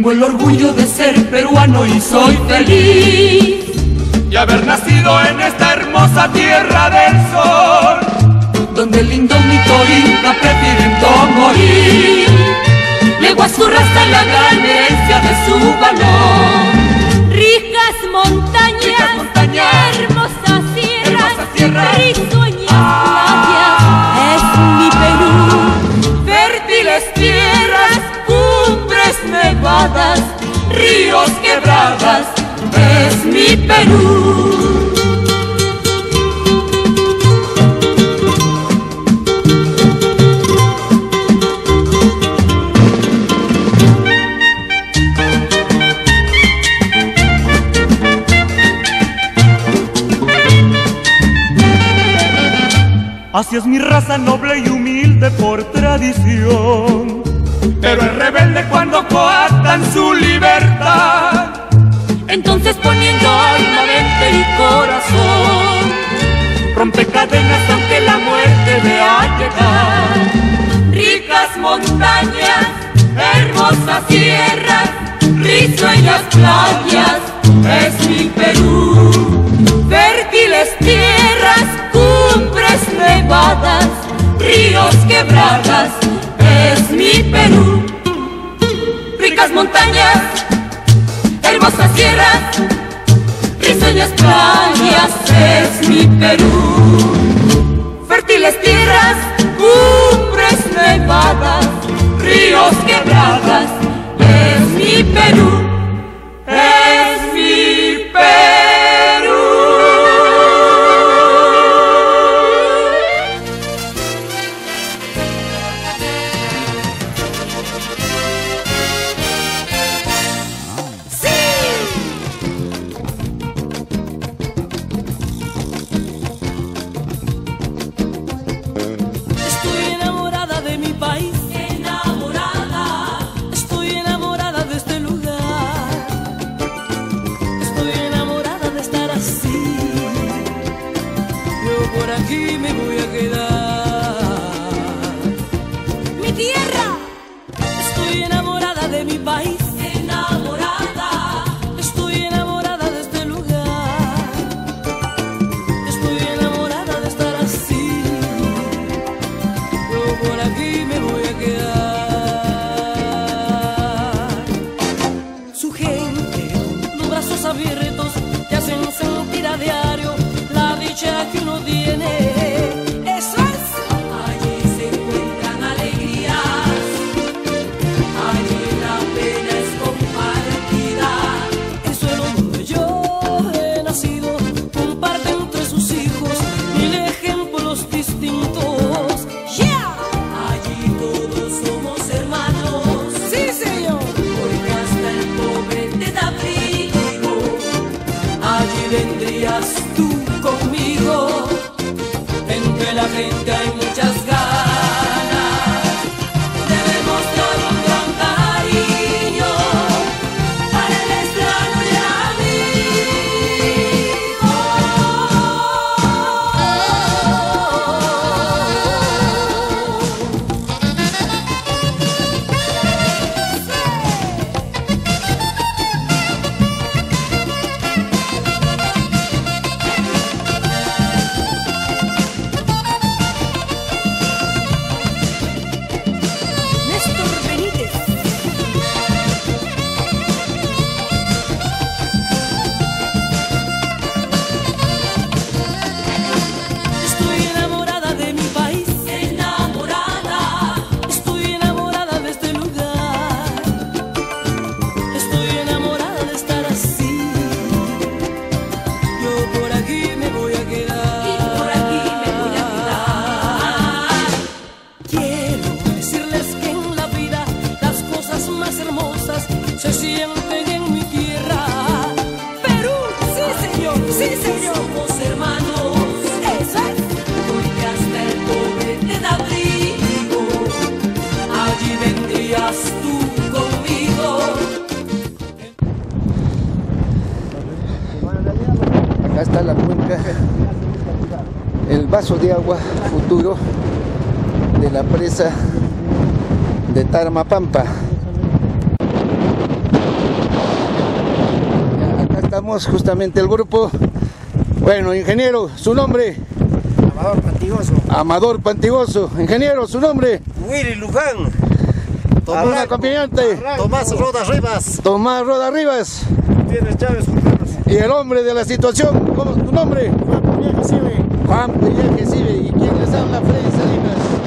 Tengo el orgullo de ser peruano y soy feliz y haber nacido en esta hermosa tierra del sol, donde el indómito inca prefieren morir. Legua su raza la gran de su Perú. Así es mi raza noble y humilde por tradición. Pero es rebelde cuando coartan su libertad. Entonces poniendo alma, mente y corazón, rompe cadenas aunque la muerte vea llegar. Ricas montañas, hermosas sierras, risueñas playas, es mi Perú. Fértiles tierras, cumbres nevadas, ríos quebradas, es mi Perú. Ricas montañas, hermosas sierras, risueñas playas, es mi Perú. Fértiles tierras, cumbres nevadas, ríos quebradas, es mi Perú, aquí me voy a quedar. Mi tierra, estoy enamorada de mi país, enamorada, estoy enamorada de este lugar, estoy enamorada de estar así. Yo por aquí me voy a quedar. Su gente, los brazos abiertos, te hacen sentir a dice che uno viene. Gente está la cuenca, el vaso de agua futuro de la presa de Tarmapampa. Justamente al grupo. Bueno, ingeniero, su nombre. Amador Pantigoso. Amador Pantigoso. Ingeniero, su nombre. Willy Luján. ¿Algún acompañante? Tomás Roda Rivas. Tomás Roda Rivas. Tienes Chávez Y el hombre de la situación, ¿cómo tu nombre? Juan Sive. Juan. ¿Y quién les habla? Freddy Salinas.